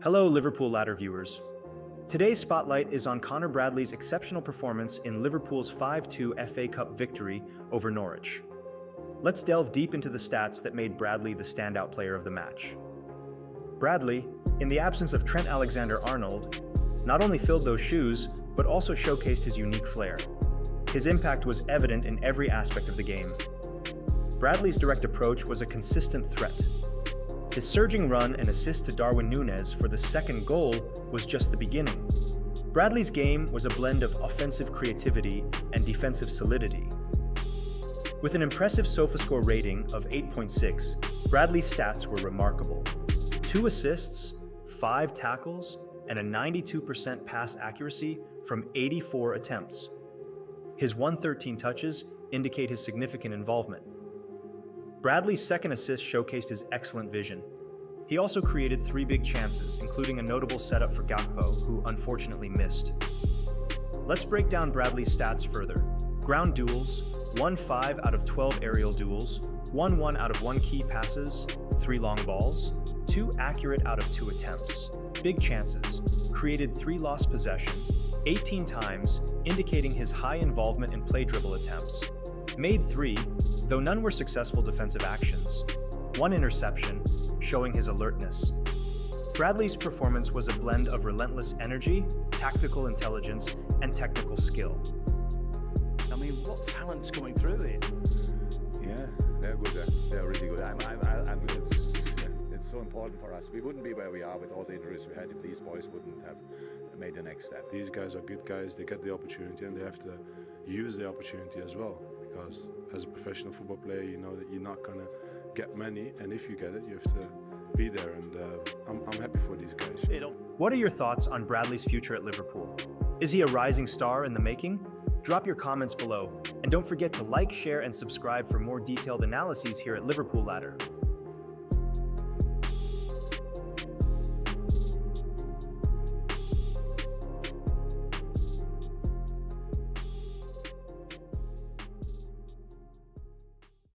Hello, Liverpool Ladder viewers. Today's spotlight is on Conor Bradley's exceptional performance in Liverpool's 5 2 FA Cup victory over Norwich. Let's delve deep into the stats that made Bradley the standout player of the match. Bradley, in the absence of Trent Alexander Arnold, not only filled those shoes, but also showcased his unique flair. His impact was evident in every aspect of the game. Bradley's direct approach was a consistent threat, his surging run and assist to Darwin Núñez for the second goal was just the beginning. Bradley's game was a blend of offensive creativity and defensive solidity. With an impressive SofaScore rating of 8.6, Bradley's stats were remarkable. Two assists, five tackles, and a 92% pass accuracy from 84 attempts. His 113 touches indicate his significant involvement. Bradley's second assist showcased his excellent vision. He also created three big chances, including a notable setup for Gakpo, who unfortunately missed. Let's break down Bradley's stats further. Ground duels, 1-5 out of 12 aerial duels, 1-1 out of 1 key passes, 3 long balls, 2 accurate out of 2 attempts. Big chances, created 3 lost possession, 18 times, indicating his high involvement in play dribble attempts. Made 3, though none were successful defensive actions. One interception, showing his alertness. Bradley's performance was a blend of relentless energy, tactical intelligence, and technical skill. I mean, what talent's coming through here? Yeah, they're good. Uh, they're really good. I'm, I'm, I'm, it's, it's so important for us. We wouldn't be where we are with all the injuries we had if these boys wouldn't have made the next step. These guys are good guys. They get the opportunity and they have to use the opportunity as well because as a professional football player, you know that you're not gonna get many, and if you get it, you have to be there. And uh, I'm, I'm happy for these guys. What are your thoughts on Bradley's future at Liverpool? Is he a rising star in the making? Drop your comments below, and don't forget to like, share, and subscribe for more detailed analyses here at Liverpool Ladder.